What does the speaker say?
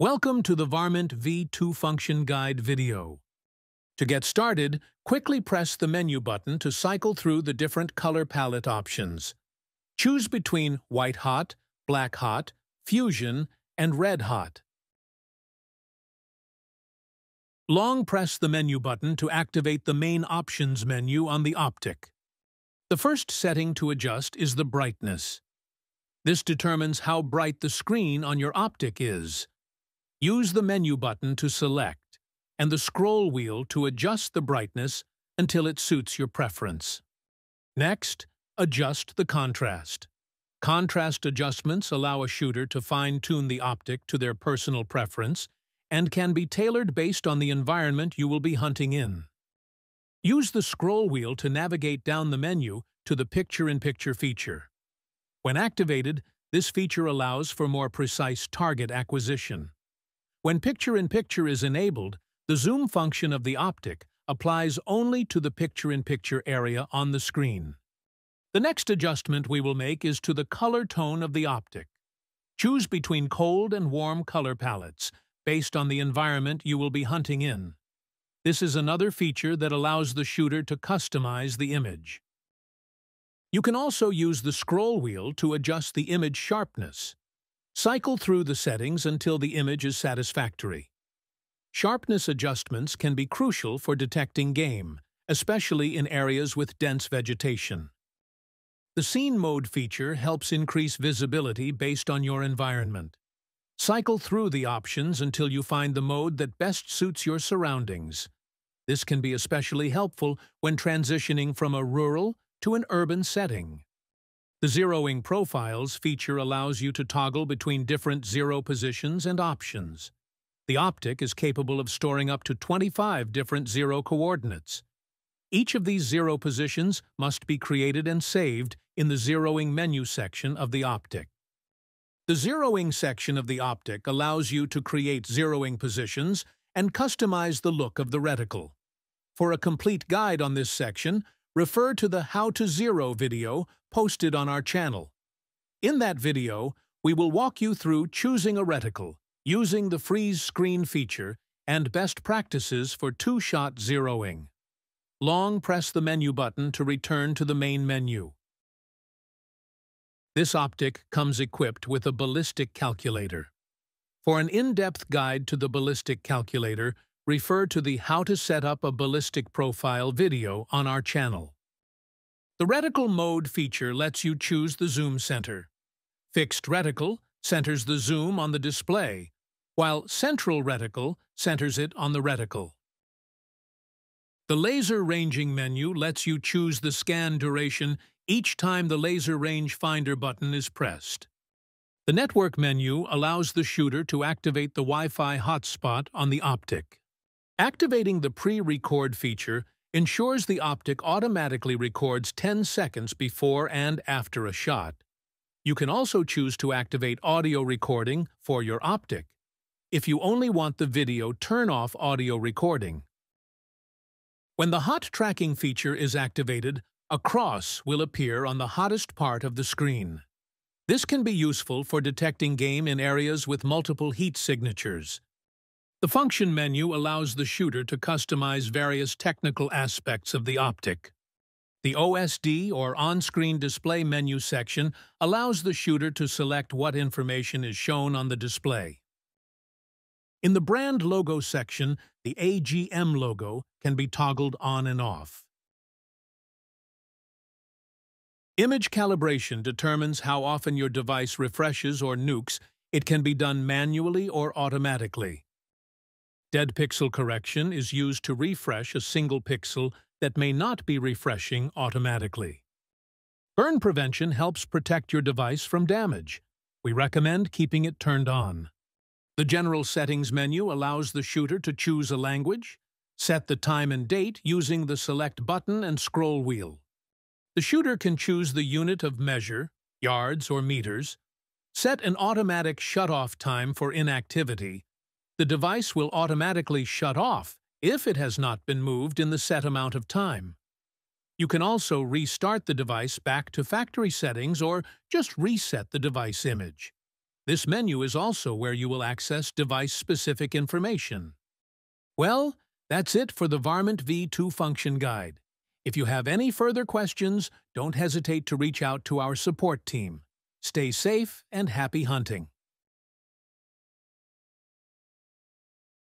Welcome to the Varmint V2 Function Guide video. To get started, quickly press the menu button to cycle through the different color palette options. Choose between White Hot, Black Hot, Fusion, and Red Hot. Long press the menu button to activate the main options menu on the Optic. The first setting to adjust is the brightness. This determines how bright the screen on your Optic is. Use the menu button to select, and the scroll wheel to adjust the brightness until it suits your preference. Next, adjust the contrast. Contrast adjustments allow a shooter to fine-tune the optic to their personal preference and can be tailored based on the environment you will be hunting in. Use the scroll wheel to navigate down the menu to the Picture-in-Picture -picture feature. When activated, this feature allows for more precise target acquisition. When picture-in-picture -picture is enabled, the zoom function of the optic applies only to the picture-in-picture -picture area on the screen. The next adjustment we will make is to the color tone of the optic. Choose between cold and warm color palettes, based on the environment you will be hunting in. This is another feature that allows the shooter to customize the image. You can also use the scroll wheel to adjust the image sharpness. Cycle through the settings until the image is satisfactory. Sharpness adjustments can be crucial for detecting game, especially in areas with dense vegetation. The Scene Mode feature helps increase visibility based on your environment. Cycle through the options until you find the mode that best suits your surroundings. This can be especially helpful when transitioning from a rural to an urban setting. The zeroing profiles feature allows you to toggle between different zero positions and options. The optic is capable of storing up to 25 different zero coordinates. Each of these zero positions must be created and saved in the zeroing menu section of the optic. The zeroing section of the optic allows you to create zeroing positions and customize the look of the reticle. For a complete guide on this section, refer to the How to Zero video posted on our channel. In that video, we will walk you through choosing a reticle, using the freeze screen feature, and best practices for two-shot zeroing. Long press the menu button to return to the main menu. This optic comes equipped with a ballistic calculator. For an in-depth guide to the ballistic calculator, refer to the How to Set Up a Ballistic Profile video on our channel. The Reticle Mode feature lets you choose the zoom center. Fixed Reticle centers the zoom on the display, while Central Reticle centers it on the reticle. The Laser Ranging menu lets you choose the scan duration each time the Laser Range Finder button is pressed. The Network menu allows the shooter to activate the Wi-Fi hotspot on the optic. Activating the pre-record feature ensures the optic automatically records 10 seconds before and after a shot. You can also choose to activate audio recording for your optic. If you only want the video, turn off audio recording. When the hot tracking feature is activated, a cross will appear on the hottest part of the screen. This can be useful for detecting game in areas with multiple heat signatures. The function menu allows the shooter to customize various technical aspects of the optic. The OSD or on-screen display menu section allows the shooter to select what information is shown on the display. In the brand logo section, the AGM logo can be toggled on and off. Image calibration determines how often your device refreshes or nukes. It can be done manually or automatically. Dead pixel correction is used to refresh a single pixel that may not be refreshing automatically. Burn prevention helps protect your device from damage. We recommend keeping it turned on. The General Settings menu allows the shooter to choose a language, set the time and date using the Select button and scroll wheel. The shooter can choose the unit of measure, yards or meters, set an automatic shut-off time for inactivity, the device will automatically shut off if it has not been moved in the set amount of time. You can also restart the device back to factory settings or just reset the device image. This menu is also where you will access device-specific information. Well, that's it for the Varmint V2 function guide. If you have any further questions, don't hesitate to reach out to our support team. Stay safe and happy hunting.